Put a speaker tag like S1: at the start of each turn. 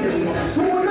S1: 谢总工总工